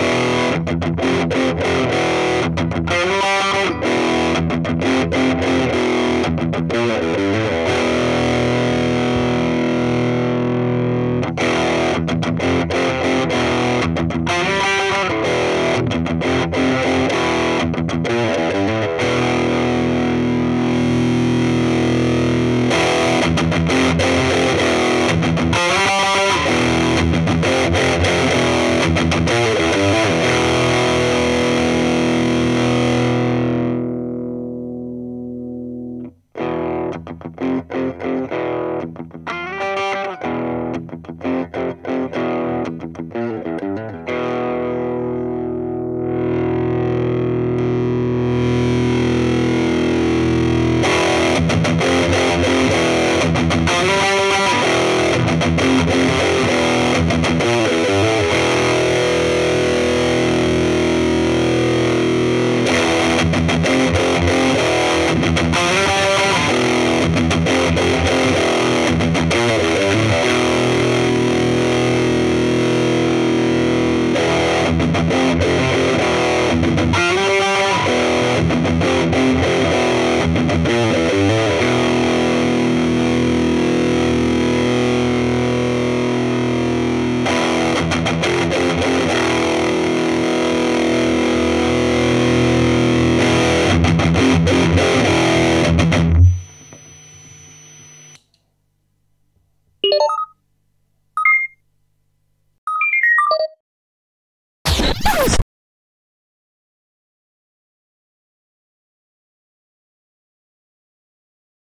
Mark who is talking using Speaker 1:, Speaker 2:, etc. Speaker 1: you Thank you.